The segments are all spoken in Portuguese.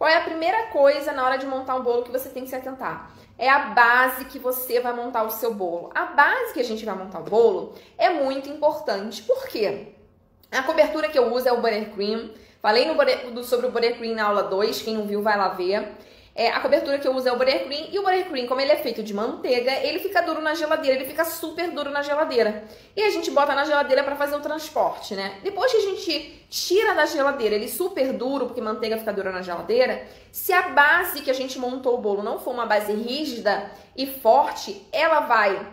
Qual é a primeira coisa na hora de montar um bolo que você tem que se atentar? É a base que você vai montar o seu bolo. A base que a gente vai montar o bolo é muito importante. Por quê? A cobertura que eu uso é o buttercream. Falei no, sobre o buttercream na aula 2, quem não viu vai lá ver. É, a cobertura que eu uso é o buttercream e o buttercream, como ele é feito de manteiga, ele fica duro na geladeira, ele fica super duro na geladeira. E a gente bota na geladeira para fazer o transporte, né? Depois que a gente tira da geladeira ele super duro, porque manteiga fica dura na geladeira, se a base que a gente montou o bolo não for uma base rígida e forte, ela vai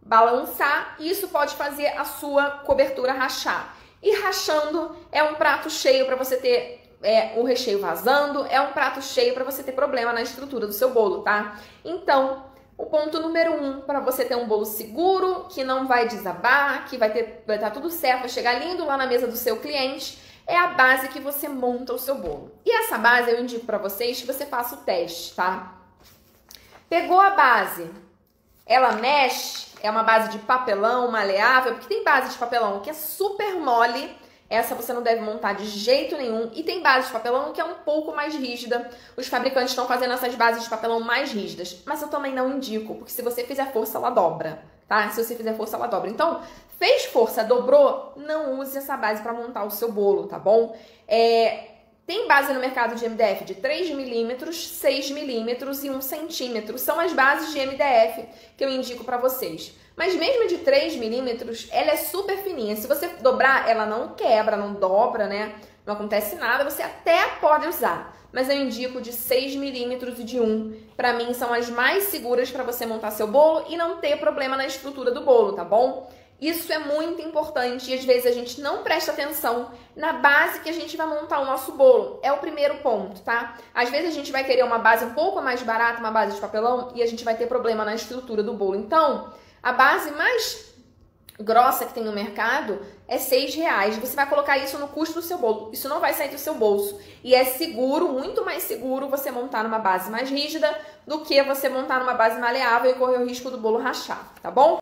balançar e isso pode fazer a sua cobertura rachar. E rachando é um prato cheio para você ter é, o recheio vazando, é um prato cheio para você ter problema na estrutura do seu bolo, tá? Então, o ponto número um para você ter um bolo seguro, que não vai desabar, que vai ter, vai estar tá tudo certo, vai chegar lindo lá na mesa do seu cliente, é a base que você monta o seu bolo. E essa base eu indico para vocês que você faça o teste, tá? Pegou a base, ela mexe, é uma base de papelão maleável, porque tem base de papelão que é super mole essa você não deve montar de jeito nenhum. E tem base de papelão que é um pouco mais rígida. Os fabricantes estão fazendo essas bases de papelão mais rígidas. Mas eu também não indico, porque se você fizer força, ela dobra, tá? Se você fizer força, ela dobra. Então, fez força, dobrou, não use essa base para montar o seu bolo, tá bom? É, tem base no mercado de MDF de 3 milímetros, 6 milímetros e 1 centímetro. São as bases de MDF que eu indico para vocês. Mas mesmo de 3 milímetros, ela é super fininha. Se você dobrar, ela não quebra, não dobra, né? Não acontece nada, você até pode usar. Mas eu indico de 6 milímetros e de 1. Para mim, são as mais seguras para você montar seu bolo e não ter problema na estrutura do bolo, tá bom? Isso é muito importante e às vezes a gente não presta atenção na base que a gente vai montar o nosso bolo. É o primeiro ponto, tá? Às vezes a gente vai querer uma base um pouco mais barata, uma base de papelão, e a gente vai ter problema na estrutura do bolo. Então, a base mais grossa que tem no mercado é seis reais. Você vai colocar isso no custo do seu bolo. Isso não vai sair do seu bolso. E é seguro, muito mais seguro você montar numa base mais rígida do que você montar numa base maleável e correr o risco do bolo rachar, tá bom?